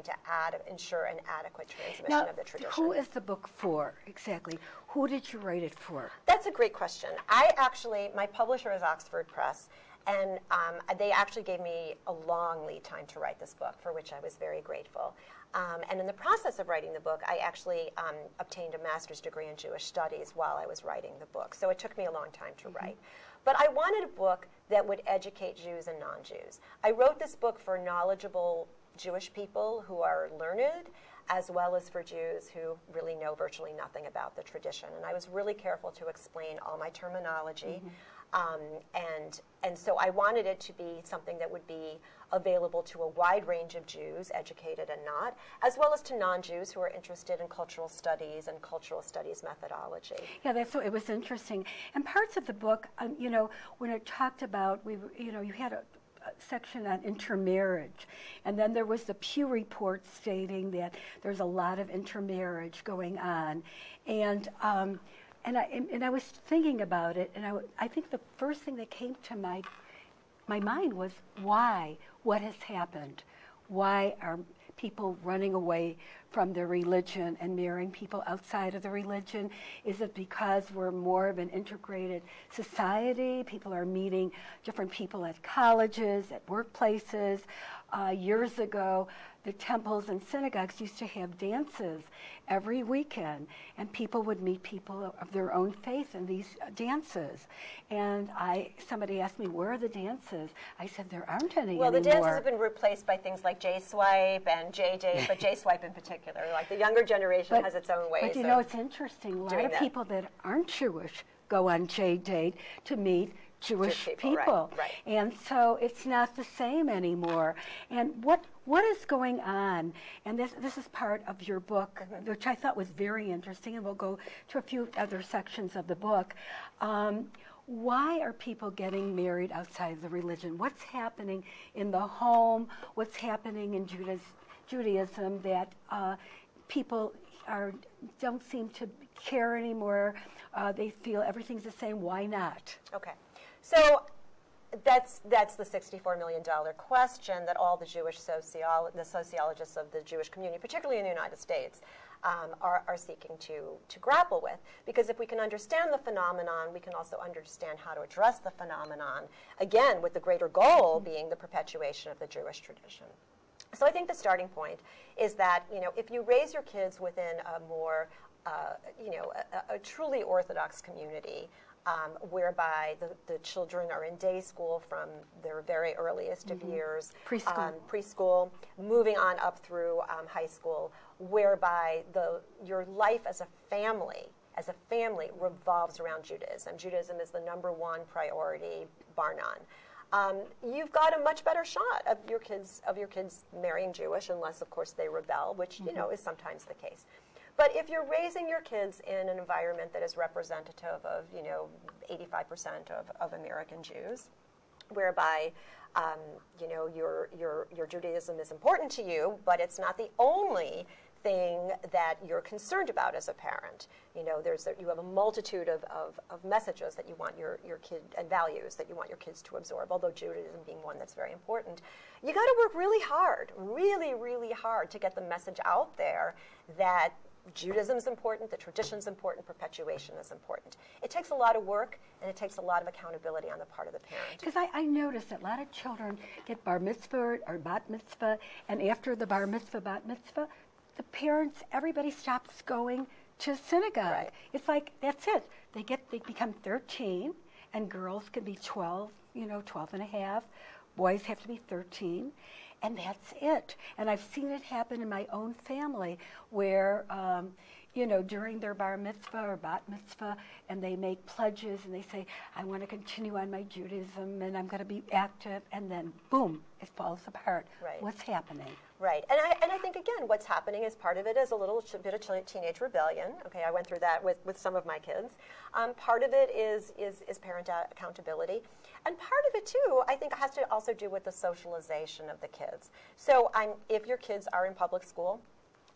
going to add, ensure an adequate transmission Now, of the tradition. who is the book for exactly? Who did you write it for? That's a great question. I actually, my publisher is Oxford Press, and um, they actually gave me a long lead time to write this book, for which I was very grateful. Um, and in the process of writing the book, I actually um, obtained a master's degree in Jewish studies while I was writing the book. So it took me a long time to write. But I wanted a book that would educate Jews and non Jews. I wrote this book for knowledgeable Jewish people who are learned, as well as for Jews who really know virtually nothing about the tradition. And I was really careful to explain all my terminology. Um, and, and so I wanted it to be something that would be available to a wide range of Jews, educated and not, as well as to non Jews who are interested in cultural studies and cultural studies methodology. Yeah, that's what it was interesting. And parts of the book, um, you know, when it talked about, we, you know, you had a section on intermarriage, and then there was the Pew report stating that there's a lot of intermarriage going on, and. Um, and I, and, I was thinking about it, and I, I think the first thing that came to my my mind was why? What has happened? Why are people running away from their religion and marrying people outside of the religion? Is it because we're more of an integrated society? People are meeting different people at colleges, at workplaces. Uh, years ago, the temples and synagogues used to have dances every weekend, and people would meet people of their own faith in these uh, dances. And I, somebody asked me, "Where are the dances?" I said, "There aren't any Well, the dances have been replaced by things like J Swipe and JJ, but J Swipe in particular. Like the younger generation But- has its own ways. But you know, it's interesting. A lot of that. people that aren't Jewish go on J Date to meet Jewish Jewish people, people, right. and so it's not the same anymore. And what what is going on? And this this is part of your book, Mm-hmm. which I thought was very interesting, and we'll go to a few other sections of the book. Um, why are people getting married outside of the religion? What's happening in the home? What's happening in Judas, Judaism that uh, people are don't seem to care anymore? Uh, they feel everything's the same. Why not? Okay, so that's that's the sixty-four million dollar question that all the Jewish sociolo- the sociologists of the Jewish community, particularly in the United States, um, are, are seeking to to grapple with. Because if we can understand the phenomenon, we can also understand how to address the phenomenon. Again, with the greater goal being the perpetuation of the Jewish tradition. So I think the starting point is that you know if you raise your kids within a more uh, you know a, a truly Orthodox community. Um, whereby the, the children are in day school from their very earliest of years, Preschool. um, preschool, moving on up through um, high school, whereby the your life as a family, as a family, revolves around Judaism. Judaism is the number one priority, bar none. Um, you've got a much better shot of your kids of your kids marrying Jewish, unless of course they rebel, which you know is sometimes the case. But if you're raising your kids in an environment that is representative of you know 85% of, of American Jews, whereby um, you know your, your your Judaism is important to you, but it's not the only thing that you're concerned about as a parent. You know, there's you have a multitude of, of, of messages that you want your, your kid and values that you want your kids to absorb. Although Judaism being one that's very important, you got to work really hard, really really hard to get the message out there that Judaism is important, the tradition is important, perpetuation is important. It takes a lot of work and it takes a lot of accountability on the part of the parent. Because I, I noticed that a lot of children get bar mitzvah or bat mitzvah, and after the bar mitzvah, bat mitzvah, the parents, everybody stops going to synagogue. Right. It's like that's it. They get they become 13, and girls can be 12, you know, 12 and a half. Boys have to be 13, and that's it. And I've seen it happen in my own family where. Um, you know, during their bar mitzvah or bat mitzvah, and they make pledges and they say, I want to continue on my Judaism and I'm going to be active, and then boom, it falls apart. Right. What's happening? Right, and I, and I think again, what's happening is part of it is a little ch- bit of ch- teenage rebellion. Okay, I went through that with, with some of my kids. Um, part of it is is, is parent accountability, and part of it too, I think, has to also do with the socialization of the kids. So, I'm, if your kids are in public school,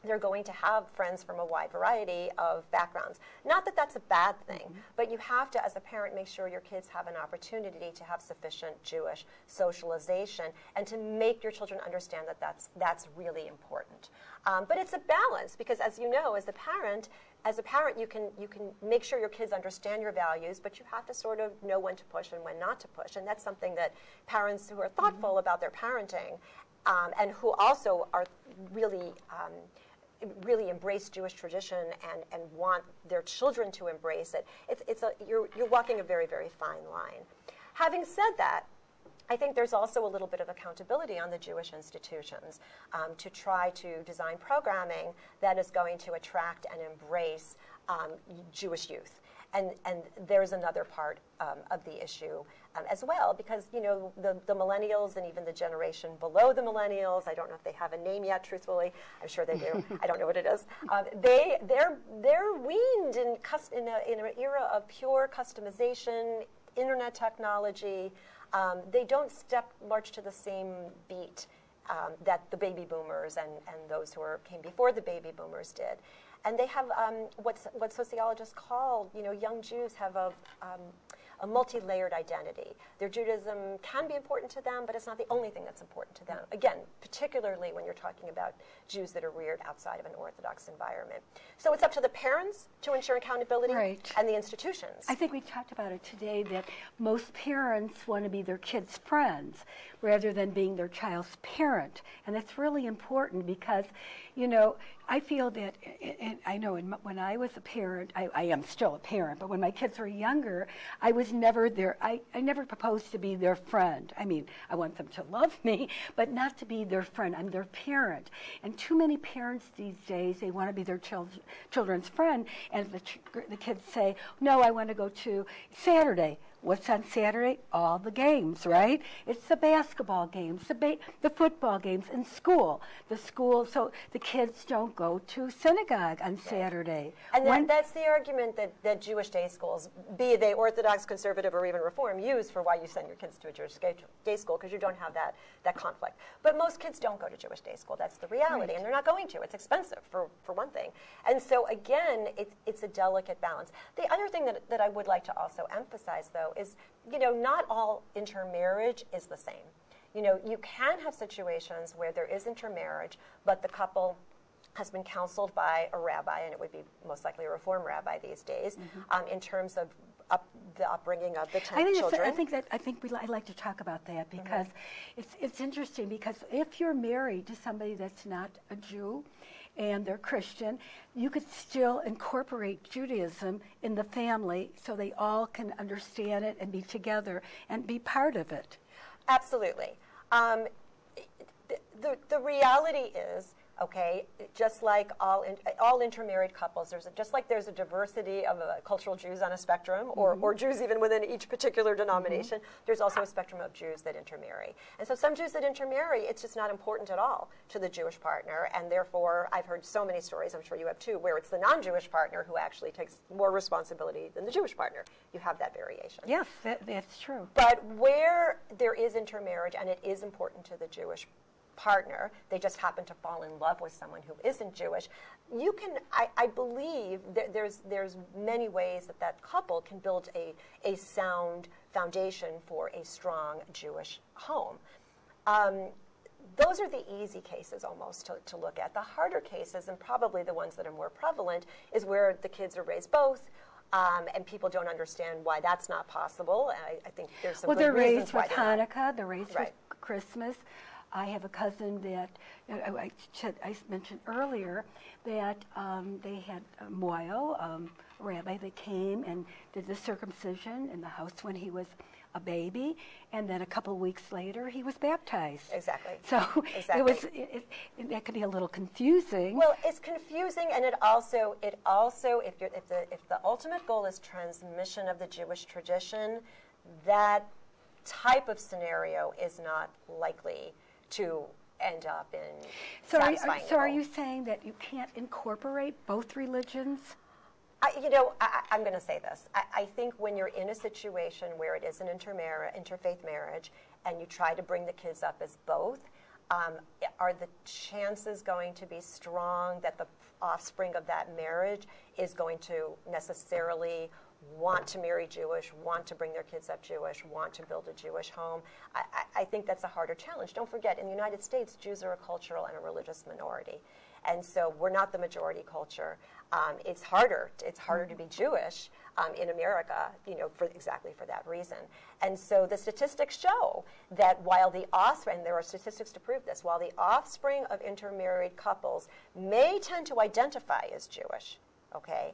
they're going to have friends from a wide variety of backgrounds. Not that that's a bad thing, mm-hmm. but you have to, as a parent, make sure your kids have an opportunity to have sufficient Jewish socialization and to make your children understand that that's, that's really important. Um, but it's a balance because, as you know, as a parent, as a parent, you can you can make sure your kids understand your values, but you have to sort of know when to push and when not to push, and that's something that parents who are thoughtful mm-hmm. about their parenting um, and who also are really um, really embrace Jewish tradition and, and want their children to embrace it, it's, it's a, you're, you're walking a very, very fine line. Having said that, I think there's also a little bit of accountability on the Jewish institutions um, to try to design programming that is going to attract and embrace um, Jewish youth. And, and there's another part um, of the issue um, as well, because you know the, the millennials and even the generation below the millennials. I don't know if they have a name yet. Truthfully, I'm sure they do. I don't know what it is. Um, they they're they're weaned in, in, a, in an era of pure customization, internet technology. Um, they don't step march to the same beat um, that the baby boomers and, and those who are, came before the baby boomers did. And they have um, what's, what sociologists call, you know, young Jews have a, um, a multi-layered identity. Their Judaism can be important to them, but it's not the only thing that's important to them. Again, particularly when you're talking about Jews that are reared outside of an Orthodox environment. So it's up to the parents to ensure accountability right. and the institutions. I think we talked about it today that most parents want to be their kids' friends rather than being their child's parent. And that's really important because, you know, I feel that, and I know when I was a parent, I, I, am still a parent, but when my kids were younger, I was never their, I, I never proposed to be their friend. I mean, I want them to love me, but not to be their friend. I'm their parent. And too many parents these days, they want to be their chil- children's friend, and the, ch- the kids say, no, I want to go to Saturday. What's on Saturday? All the games, right? It's the basketball games, the, ba- the football games in school. The school, so the kids don't go to synagogue on Saturday. And that, that's the argument that, that Jewish day schools, be they Orthodox, conservative, or even Reform, use for why you send your kids to a Jewish day school because you don't have that, that conflict. But most kids don't go to Jewish day school. That's the reality. Right. And they're not going to. It's expensive, for, for one thing. And so, again, it, it's a delicate balance. The other thing that, that I would like to also emphasize, though, is, you know, not all intermarriage is the same. You know, you can have situations where there is intermarriage, but the couple has been counseled by a rabbi, and it would be most likely a reform rabbi these days, mm-hmm. um, in terms of up, the upbringing of the ten I think children. I think that I think we, I'd like to talk about that mm-hmm. because mm-hmm. it's it's interesting because if you're married to somebody that's not a Jew, and they're Christian, you could still incorporate Judaism in the family so they all can understand it and be together and be part of it. Absolutely. Um, the, the, the reality is okay? Just like all in, all intermarried couples there's a, just like there's a diversity of uh, cultural jews on a spectrum or, mm-hmm. or jews even within each particular denomination mm-hmm. there's also a spectrum of jews that intermarry. And so some jews that intermarry it's just not important at all to the jewish partner and therefore i've heard so many stories i'm sure you have too where it's the non-jewish partner who actually takes more responsibility than the jewish partner. You have that variation. Yes that, that's true. But where there is intermarriage and it is important to the jewish partner, they just happen to fall in love with someone who isn't Jewish, you can, I, I believe that there's, there's many ways that that couple can build a, a sound foundation for a strong Jewish home. Um, those are the easy cases almost to, to look at. The harder cases, and probably the ones that are more prevalent, is where the kids are raised both, um, and people don't understand why that's not possible. I, I think there's some well, good they're raised with Hanukkah, they're raised right. with Christmas. I have a cousin that I, I mentioned earlier that um, they had a mohel, um, a rabbi that came and did the circumcision in the house when he was a baby, and then a couple weeks later he was baptized. Exactly. So exactly. it was it, it, that could be a little confusing. Well, it's confusing, and it also it also if you're, if the if the ultimate goal is transmission of the Jewish tradition, that type of scenario is not likely to end up in so are, so are you saying that you can't incorporate both religions? I, you know, I, am going to say this. I, I, think when you're in a situation where it is an interfaith marriage and you try to bring the kids up as both, um, are the chances going to be strong that the offspring of that marriage is going to necessarily want to marry Jewish, want to bring their kids up Jewish, want to build a Jewish home. I, I, I, think that's a harder challenge. Don't forget, in the United States, Jews are a cultural and a religious minority. And so we're not the majority culture. Um, it's harder. It's harder to be Jewish um, in America, you know, for exactly for that reason. And so the statistics show that while the offspring, and there are statistics to prove this, while the offspring of intermarried couples may tend to identify as Jewish, okay,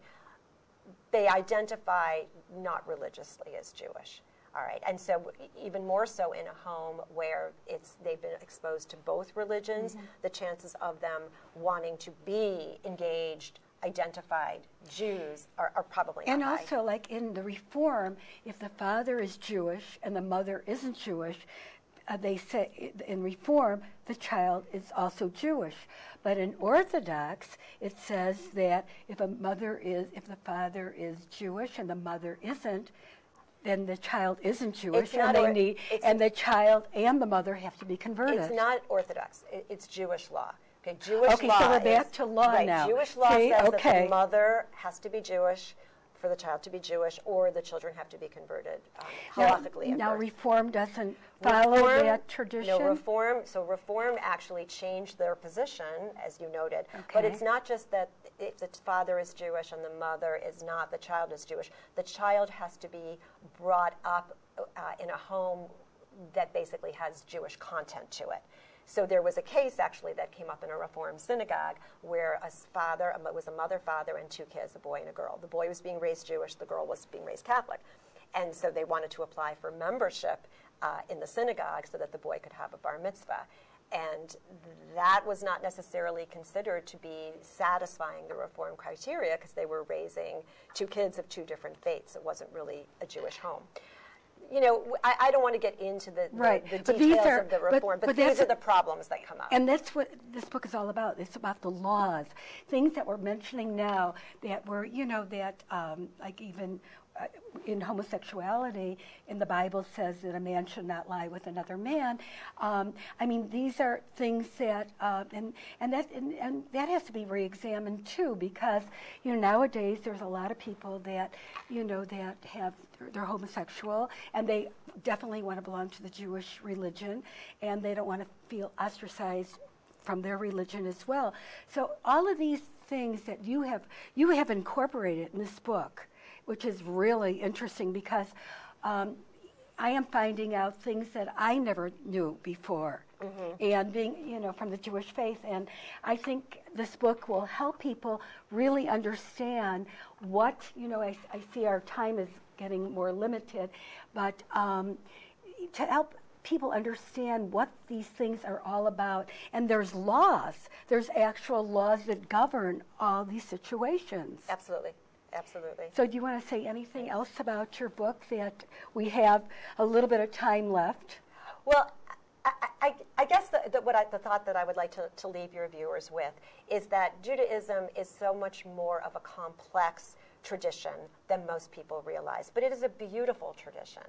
they identify not religiously as Jewish. All right, and so even more so in a home where it's they've been exposed to both religions, mm-hmm. the chances of them wanting to be engaged identified Jews are, are probably and high. also like in the Reform, if the father is Jewish and the mother isn't Jewish, uh, they say in Reform the child is also Jewish. But in Orthodox, it says that if a mother is, if the father is Jewish and the mother isn't, then the child isn't Jewish, and they or, need, and the child and the mother have to be converted. It's not Orthodox. it's Jewish law. Okay, Jewish okay, law. so we're back is, to law right, now. Jewish law See, says okay. that the mother has to be Jewish for the child to be Jewish, or the children have to be converted um. Now, now Reform doesn't follow reform, that tradition. No, Reform. So Reform actually changed their position, as you noted. Okay. But it's not just that if the father is Jewish and the mother is not, the child is Jewish. The child has to be brought up uh, in a home that basically has Jewish content to it. So there was a case actually that came up in a Reform synagogue where a father, was a mother, father, and two kids, a boy and a girl. The boy was being raised Jewish, the girl was being raised Catholic. And so they wanted to apply for membership uh, in the synagogue so that the boy could have a bar mitzvah. And that was not necessarily considered to be satisfying the reform criteria because they were raising two kids of two different faiths. It wasn't really a Jewish home you know, I, I, don't want to get into the, the, right. the but details are, of the reform, but, but, but these are the problems that come up. And that's what this book is all about. It's about the laws, things that we're mentioning now that were, you know, that um, like even in homosexuality, in the Bible says that a man should not lie with another man. Um, I mean, these are things that, uh, and and that and, and, that has to be reexamined too, because you know nowadays there's a lot of people that, you know, that have they're homosexual and they definitely want to belong to the Jewish religion, and they don't want to feel ostracized from their religion as well. So all of these things that you have you have incorporated in this book which is really interesting because um, I am finding out things that I never knew before. Mm-hmm. And being, you know, from the Jewish faith. And I think this book will help people really understand what, you know, I, I see our time is getting more limited, but um, to help people understand what these things are all about. And there's laws, there's actual laws that govern all these situations. Absolutely. Absolutely. So, do you want to say anything else about your book that we have a little bit of time left? Well, I, I, I guess the, the, what I, the thought that I would like to, to leave your viewers with is that Judaism is so much more of a complex tradition than most people realize. But it is a beautiful tradition.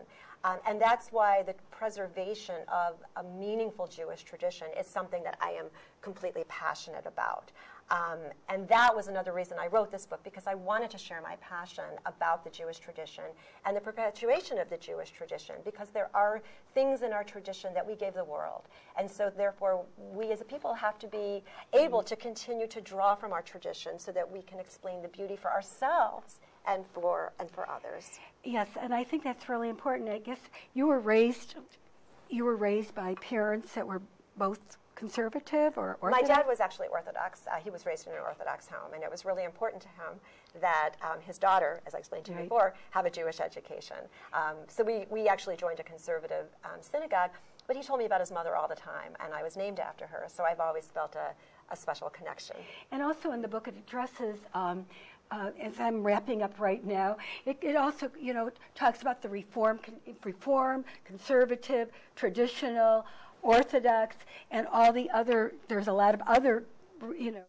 Um, and that's why the preservation of a meaningful Jewish tradition is something that I am completely passionate about. Um, and that was another reason I wrote this book because I wanted to share my passion about the Jewish tradition and the perpetuation of the Jewish tradition because there are things in our tradition that we gave the world. And so, therefore, we as a people have to be able to continue to draw from our tradition so that we can explain the beauty for ourselves and for and for others. Yes, and I think that's really important. I guess you were raised you were raised by parents that were both conservative or Orthodox? My dad was actually Orthodox. Uh, he was raised in an Orthodox home, and it was really important to him that um, his daughter, as I explained to you right. before, have a Jewish education. Um, so we, we actually joined a conservative um, synagogue, but he told me about his mother all the time, and I was named after her, so I've always felt a, a special connection. And also in the book, it addresses um, uh, as I'm wrapping up right now, it, it, also, you know, talks about the reform, con- reform, conservative, traditional, Orthodox, and all the other, there's a lot of other, you know.